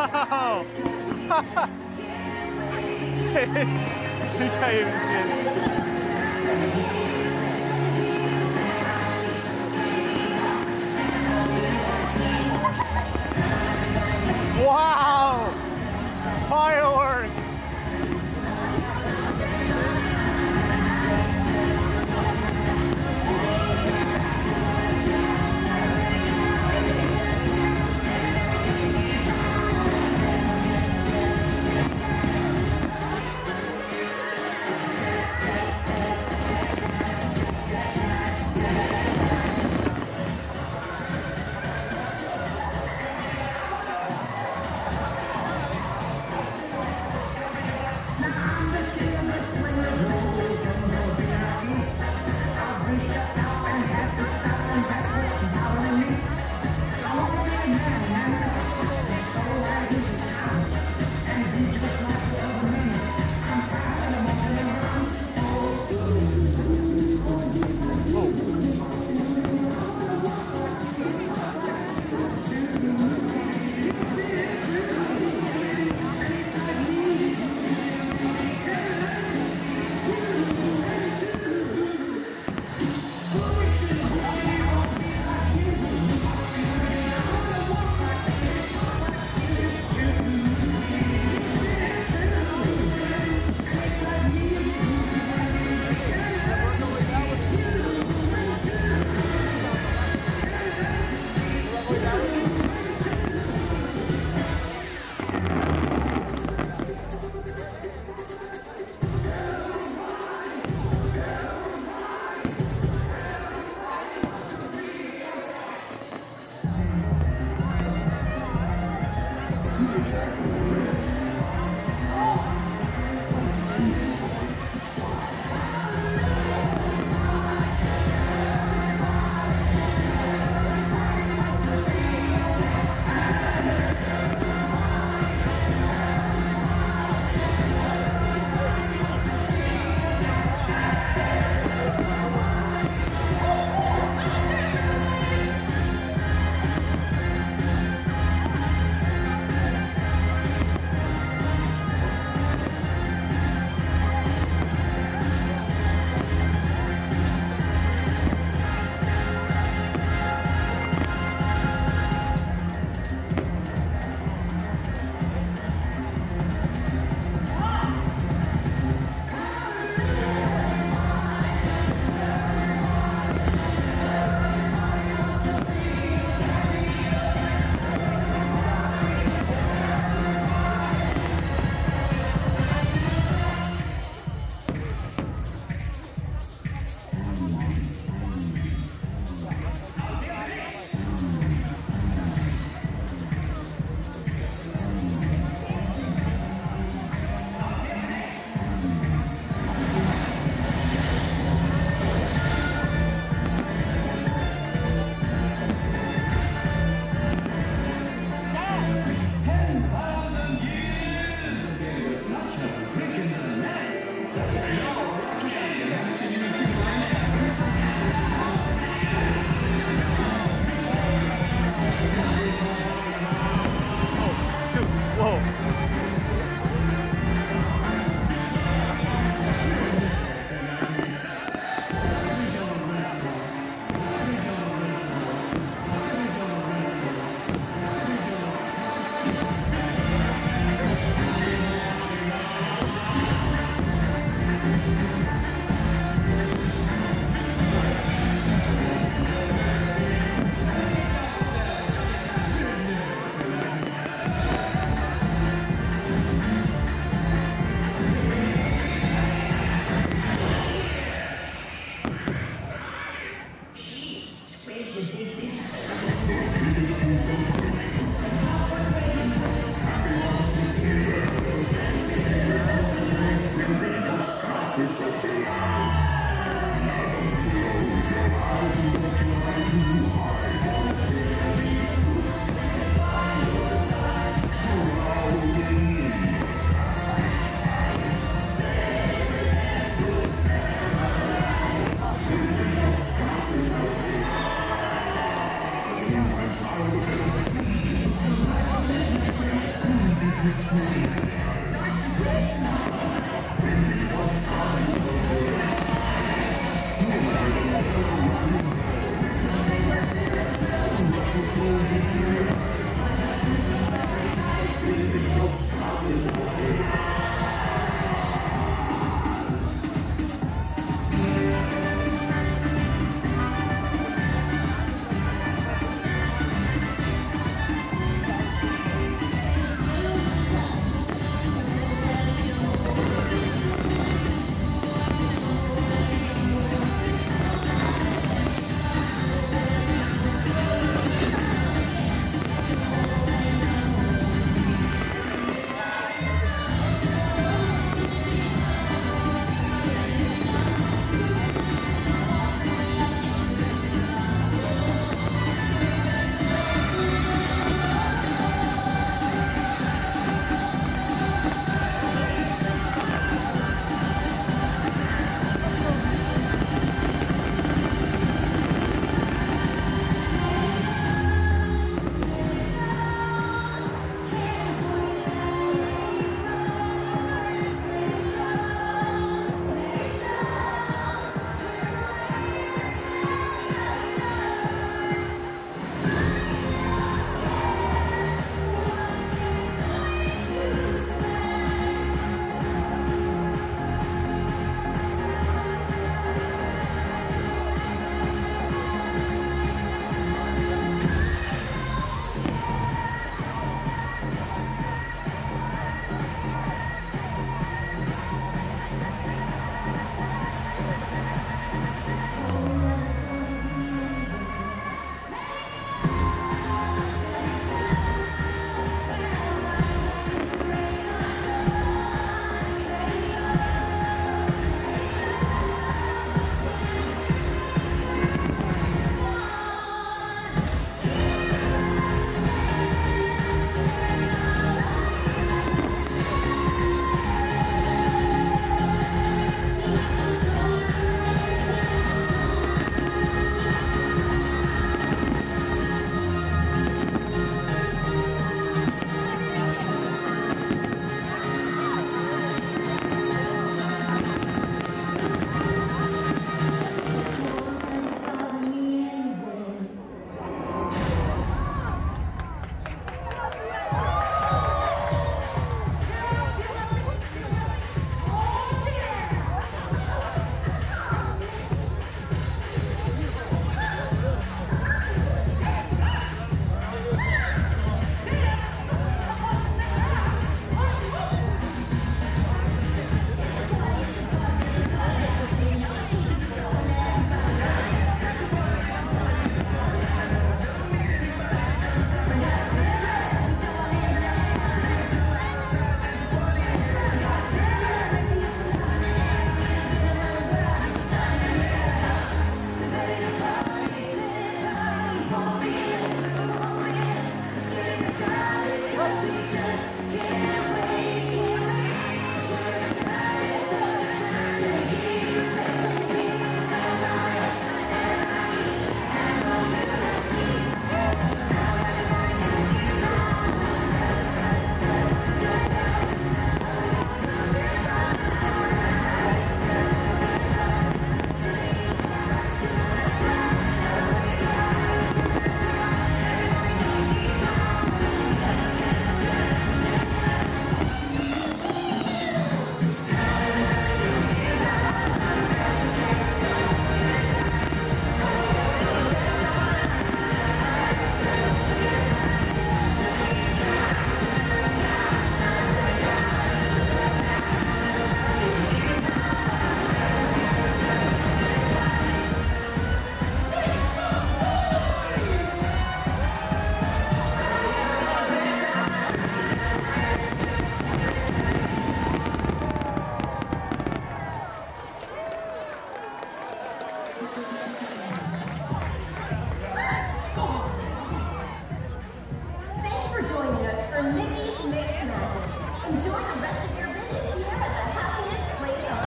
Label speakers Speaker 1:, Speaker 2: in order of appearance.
Speaker 1: Wow! you can't even see it. Wow! Fireworks! Just